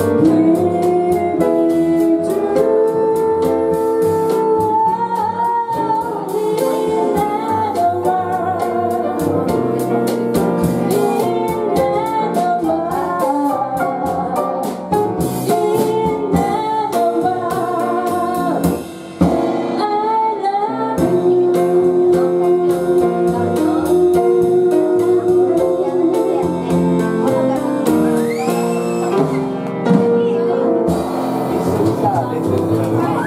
You. Oh,